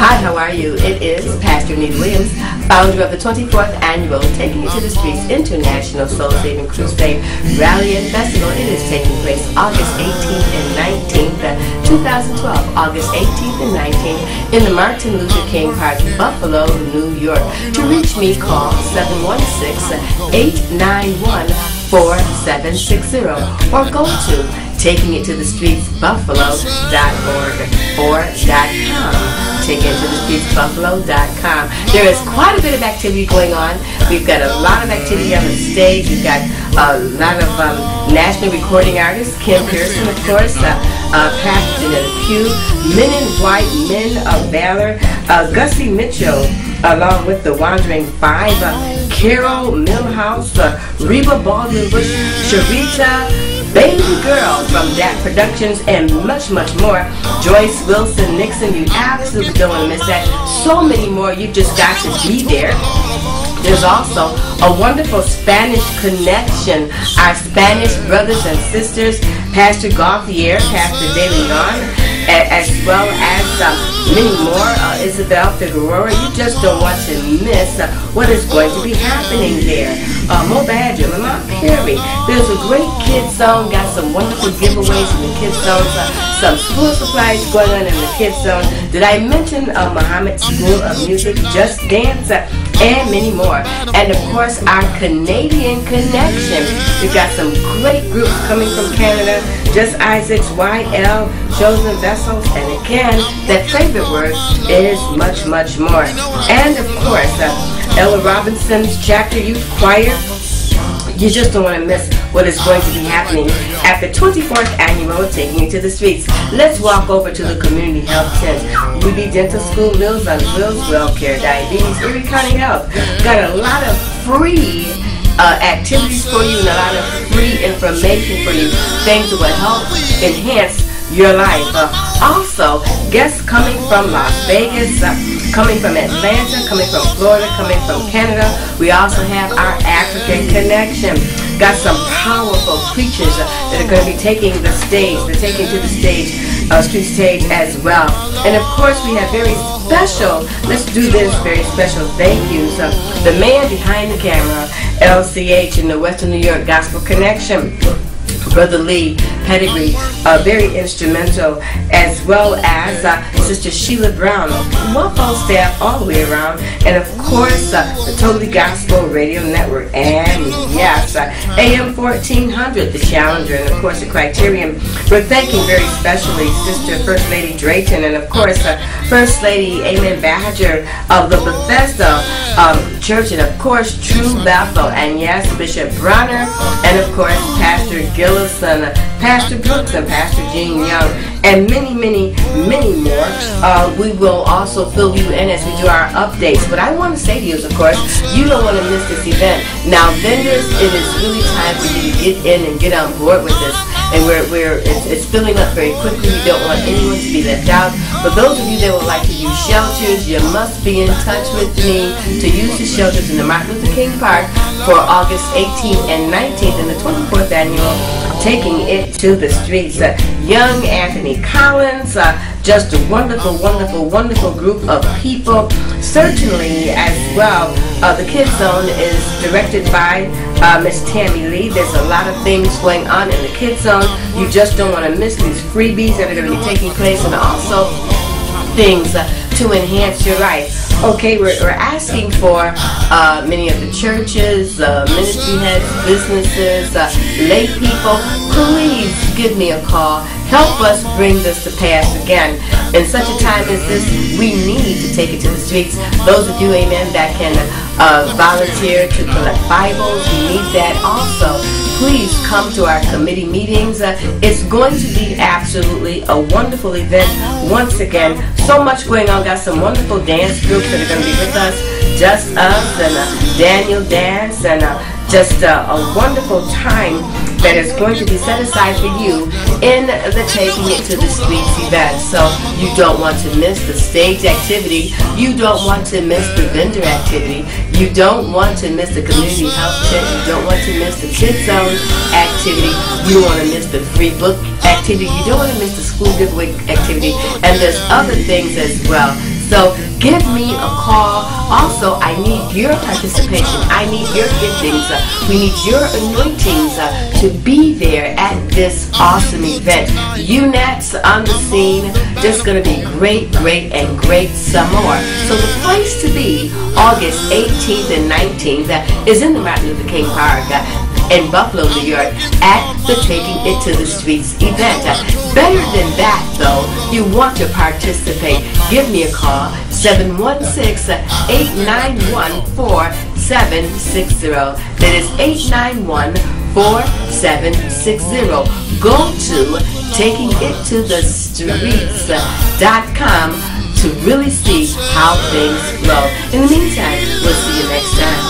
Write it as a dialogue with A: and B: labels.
A: Hi, how are you? It is Pastor Nita Williams, founder of the 24th annual Taking It to the Streets International Soul Saving Crusade Rally and Festival. It is taking place August 18th and 19th, uh, 2012, August 18th and 19th in the Martin Luther King Park, Buffalo, New York. To reach me, call 716-891-4760 or go to takingittothestreetsbuffalo.org or .com takingtothestreetsbuffalo.com. There is quite a bit of activity going on. We've got a lot of activity on the stage. We've got a lot of um, national recording artists. Kim Pearson, of course, uh, uh, Pastor Janetta Pugh, Men in White, Men of Valor, uh, Gussie Mitchell, along with the Wandering Five, uh, Carol Milhouse, uh, Reba Baldwin Bush, Sharita, Baby Girl from DAT Productions, and much, much more. Joyce Wilson Nixon, you absolutely don't want to miss that. So many more, you just got to be there. There's also a wonderful Spanish connection. Our Spanish brothers and sisters, Pastor Gauthier, Pastor De Leon, as well as uh, many more, uh, Isabel Figueroa. You just don't want to miss uh, what is going to be happening there. Uh, Mo Badger, Lamont There's a great kids zone. Got some wonderful giveaways in the kids zone. Some school supplies going on in the kids zone. Did I mention uh, Muhammad School of Music, Just Dance? And many more. And of course, our Canadian connection. We've got some great groups coming from Canada. Just Isaacs, YL, Chosen Vessels, and again, that favorite word is much, much more. And of course, uh, Ella Robinson's Chapter Youth Choir. You just don't want to miss what is going to be happening at the 24th annual Taking You to the Streets. Let's walk over to the Community Health Tent. UB Dental School, Meals on Wheels, WellCare, Diabetes, Erie County Health. Got a lot of free uh, activities for you and a lot of free information for you. Things that will help enhance your life. Uh, also, guests coming from Las Vegas, uh, coming from Atlanta, coming from Florida, coming from Canada. We also have our African connection. Got some powerful preachers that are going to be taking the stage. They're taking to the stage, uh, street stage as well. And of course, we have very special, let's do this, very special thank yous. Uh, the man behind the camera, LCH in the Western New York Gospel Connection. Brother Lee Pedigree, uh, very instrumental, as well as uh, Sister Sheila Brown, Waffle staff all the way around, and of course uh, the Totally Gospel Radio Network, and yes, uh, AM 1400, the Challenger, and of course the Criterion. We're thanking very specially Sister First Lady Drayton, and of course uh, First Lady Amen Badger of the Bethesda um, Church, and of course True Bethel, and yes, Bishop Bronner, and of course Pastor Gillison, Pastor Brooks, and Pastor Gene Young, and many, many, many more. Uh, we will also fill you in as we do our updates. What I want to say to you is, of course, you don't want to miss this event. Now, vendors, it is really time for you to get in and get on board with this and we're, we're it's, it's, filling up very quickly. We don't want anyone to be left out. For those of you that would like to use shelters, you must be in touch with me to use the shelters in the Martin Luther King Park for August 18th and 19th in the 24th annual Taking It to the Streets. Uh, Young Anthony Collins, uh, just a wonderful, wonderful, wonderful group of people. Certainly, as well, uh, the Kids Zone is directed by uh, Miss Tammy Lee. There's a lot of things going on in the Kids Zone. You just don't want to miss these freebies that are going to be taking place, and also things uh, to enhance your life. Okay, we're, we're asking for uh, many of the churches, uh, ministry heads, businesses, uh, lay people, please give me a call. Help us bring this to pass again. In such a time as this, we need to take it to the streets. Those of you, amen, that can uh, volunteer to collect Bibles, we need that also please come to our committee meetings. Uh, it's going to be absolutely a wonderful event. Once again, so much going on. Got some wonderful dance groups that are going to be with us. Just Us and uh, Daniel Dance and uh, just uh, a wonderful time that is going to be set aside for you in the Taking It to the Streets event. So you don't want to miss the stage activity. You don't want to miss the vendor activity. You don't want to miss the community health check. You don't want to miss the Kid Zone activity. You don't want to miss the free book activity. You don't want to miss the school giveaway activity. And there's other things as well So give me a call. Also, I need your participation. I need your giftings. We need your anointings uh, to be there at this awesome event. UNAT's on the scene. Just going to be great, great, and great some more. So the place to be, August 18th and 19th, uh, is in the Martin Luther King Park. In Buffalo, New York at the Taking It to the Streets event. Better than that, though, you want to participate, give me a call, 716-891-4760. That is 891-4760. Go to takingittothestreets.com to really see how things flow. In the meantime, we'll see you next time.